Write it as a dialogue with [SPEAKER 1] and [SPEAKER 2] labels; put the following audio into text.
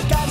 [SPEAKER 1] said